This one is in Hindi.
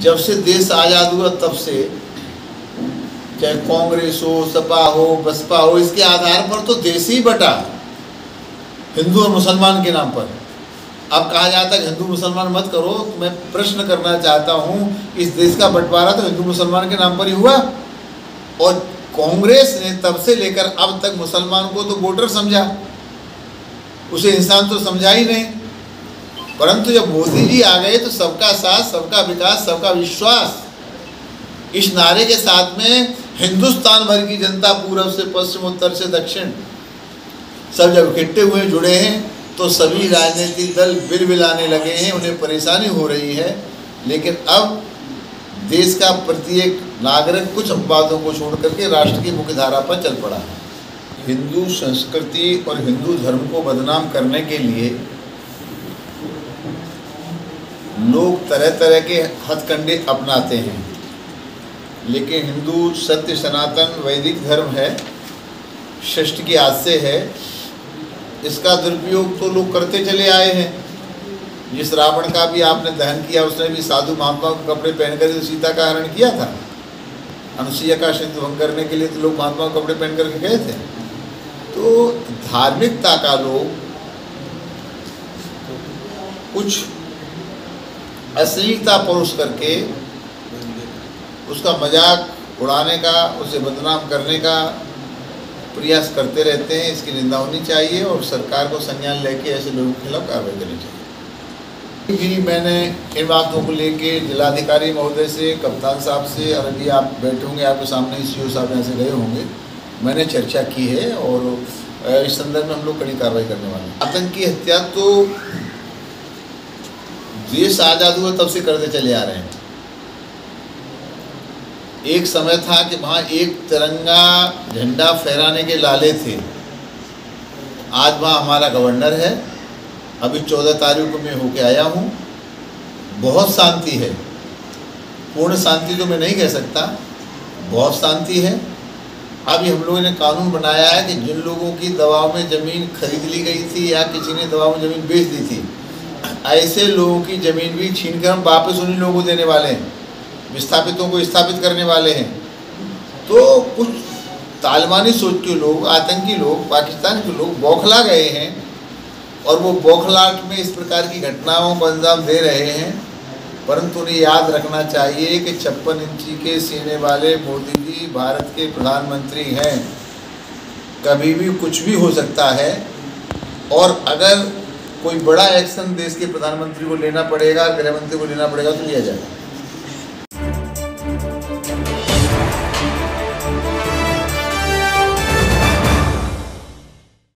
जब से देश आज़ाद हुआ, तब से चाहे कांग्रेस हो, सपा हो, बसपा हो, इसके आधार पर तो देश ही बटा। हिंदू और मुसलमान के नाम पर। अब कहा जाता है हिंदू मुसलमान मत करो, मैं प्रश्न करना चाहता हूँ, इस देश का बंटवारा तो हिंदू मुसलमान के नाम पर ही हुआ। और कांग्रेस ने तब से लेकर अब तक मुसलमान को तो वोटर समझा। उसे इंसान तो समझा ही नहीं। परंतु जब मोदी जी आ गए तो सबका साथ, सबका विकास, सबका विश्वास। इस नारे के साथ में हिंदुस्तान भर की जनता पूर्व से, पश्चिम, उत्तर से, दक्षिण सब जब इकट्ठे हुए, जुड़े हैं तो सभी राजनीतिक दल बिल बिलाने लगे हैं, उन्हें परेशानी हो रही है। लेकिन अब देश का प्रत्येक नागरिक कुछ अपवादों को छोड़ करके राष्ट्र की मुख्य धारा पर चल पड़ा। हिंदू संस्कृति और हिंदू धर्म को बदनाम करने के लिए लोग तरह तरह के हथकंडे अपनाते हैं। लेकिन हिंदू सत्य सनातन वैदिक धर्म है षष्ठ की आज से है। इसका दुरुपयोग तो लोग करते चले आए हैं। जिस रावण का भी आपने दहन किया, उसने भी साधु महात्मा के कपड़े पहनकर सीता का हरण किया था। अनुसुईया का सिद्ध भंग करने के लिए तो लोग महात्मा कपड़े पहन करके गए थे। तो धार्मिकता का लोग कुछ अश्लीलता परोस करके उसका मज़ाक उड़ाने का, उसे बदनाम करने का प्रयास करते रहते हैं, इसकी निंदा होनी चाहिए और सरकार को संज्ञान लेके ऐसे लोगों के खिलाफ कार्रवाई करनी चाहिए। भी मैंने इन बातों को लेके जिलाधिकारी महोदय से, कप्तान साहब से, और अभी आप बैठे होंगे, आपके सामने सी ओ साहब यहाँ से गए होंगे, मैंने चर्चा की है और इस संदर्भ में हम लोग कड़ी कार्रवाई करने वाले हैं। आतंकी हत्या तो देश आज़ाद हुआ तब से करते चले आ रहे हैं। एक समय था कि वहाँ एक तिरंगा झंडा फहराने के लाले थे। आज वहाँ हमारा गवर्नर है। अभी चौदह तारीख को मैं होके आया हूँ। बहुत शांति है। पूर्ण शांति तो मैं नहीं कह सकता। बहुत शांति है। अभी हम लोगों ने कानून बनाया है कि जिन लोगों की दवाओं में ज़मीन खरीद ली गई थी या किसी ने दवाओं में ज़मीन बेच दी थी ऐसे लोगों की ज़मीन भी छीन कर हम वापस उन्हीं लोगों को देने वाले हैं, विस्थापितों को स्थापित करने वाले हैं। तो कुछ तालिबानी सोच के लोग, आतंकी लोग, पाकिस्तान के लोग बौखला गए हैं और वो बौखलाट में इस प्रकार की घटनाओं को अंजाम दे रहे हैं। परंतु उन्हें याद रखना चाहिए कि छप्पन इंची के सीने वाले मोदी जी भारत के प्रधानमंत्री हैं। कभी भी कुछ भी हो सकता है और अगर कोई बड़ा एक्शन देश के प्रधानमंत्री को लेना पड़ेगा, गृहमंत्री को लेना पड़ेगा तो लिया जाएगा।